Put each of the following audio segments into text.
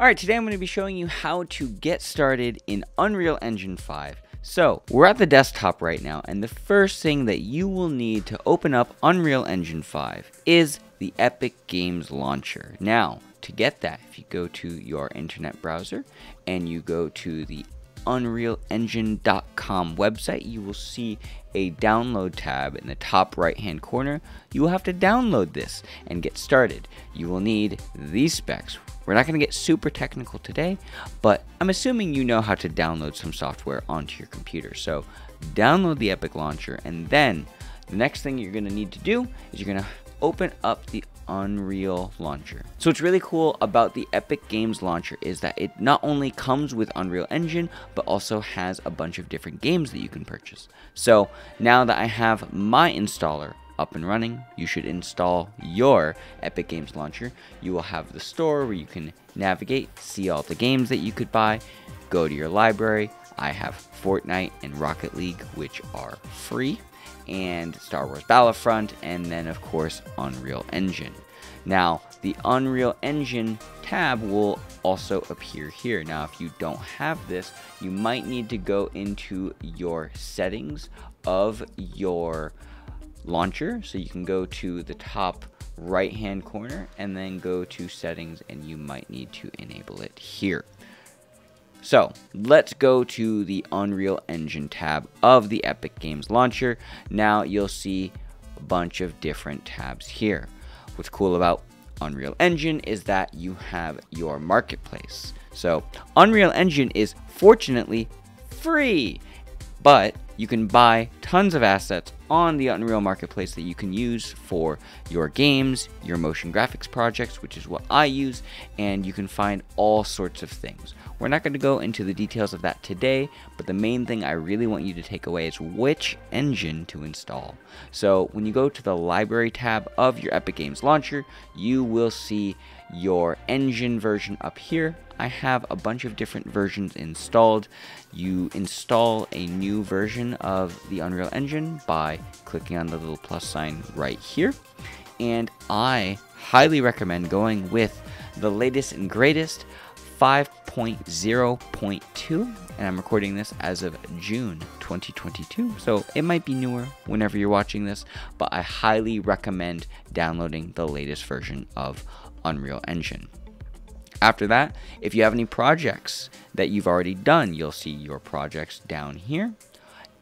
Alright, today I'm going to be showing you how to get started in Unreal Engine 5. So, we're at the desktop right now, and the first thing that you will need to open up Unreal Engine 5 is the Epic Games Launcher. Now, to get that, if you go to your internet browser and you go to the unrealengine.com website, you will see a download tab in the top right hand corner. You will have to download this and get started. You will need these specs. We're not going to get super technical today, but I'm assuming you know how to download some software onto your computer. So download the Epic Launcher and then the next thing you're going to need to do is you're going to open up the Unreal Launcher. So what's really cool about the Epic Games Launcher is that it not only comes with Unreal Engine, but also has a bunch of different games that you can purchase. So now that I have my installer up and running, you should install your Epic Games Launcher. You will have the store where you can navigate, see all the games that you could buy, go to your library. I have Fortnite and Rocket League, which are free and Star Wars Battlefront, and then, of course, Unreal Engine. Now, the Unreal Engine tab will also appear here. Now, if you don't have this, you might need to go into your settings of your launcher. So you can go to the top right hand corner and then go to settings and you might need to enable it here. So let's go to the Unreal Engine tab of the Epic Games Launcher. Now you'll see a bunch of different tabs here. What's cool about Unreal Engine is that you have your marketplace. So Unreal Engine is fortunately free, but you can buy tons of assets on the Unreal Marketplace that you can use for your games, your motion graphics projects, which is what I use, and you can find all sorts of things. We're not going to go into the details of that today, but the main thing I really want you to take away is which engine to install. So when you go to the library tab of your Epic Games Launcher, you will see your engine version up here. I have a bunch of different versions installed. You install a new version of the Unreal Engine by clicking on the little plus sign right here. And I highly recommend going with the latest and greatest 5.0.2 and I'm recording this as of June 2022 so it might be newer whenever you're watching this but I highly recommend downloading the latest version of Unreal Engine. After that, if you have any projects that you've already done, you'll see your projects down here.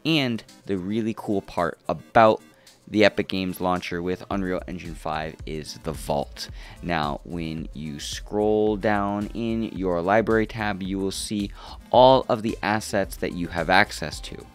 And the really cool part about the Epic Games launcher with Unreal Engine 5 is the Vault. Now, when you scroll down in your library tab, you will see all of the assets that you have access to.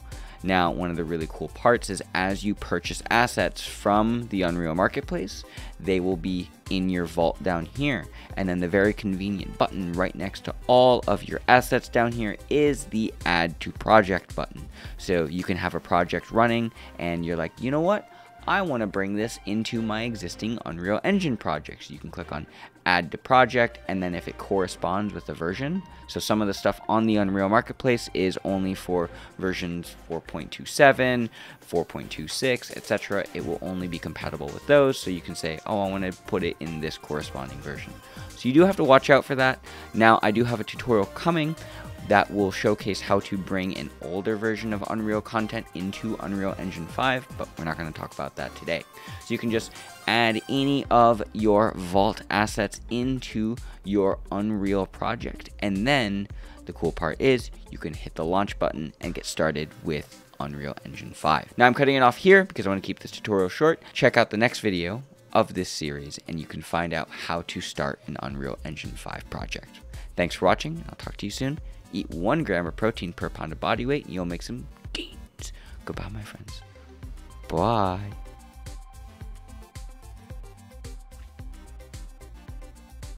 Now, one of the really cool parts is as you purchase assets from the Unreal Marketplace, they will be in your vault down here. And then the very convenient button right next to all of your assets down here is the add to project button. So you can have a project running and you're like, you know what? I want to bring this into my existing Unreal Engine projects. You can click on add to project and then if it corresponds with the version. So some of the stuff on the Unreal Marketplace is only for versions 4.27, 4.26, etc. It will only be compatible with those. So you can say, oh, I want to put it in this corresponding version. So you do have to watch out for that. Now I do have a tutorial coming that will showcase how to bring an older version of Unreal content into Unreal Engine 5, but we're not going to talk about that today. So you can just add any of your Vault assets into your Unreal project. And then the cool part is you can hit the launch button and get started with Unreal Engine 5. Now I'm cutting it off here because I want to keep this tutorial short. Check out the next video of this series and you can find out how to start an Unreal Engine 5 project. Thanks for watching. I'll talk to you soon. Eat one gram of protein per pound of body weight, and you'll make some gains. Goodbye, my friends. Bye.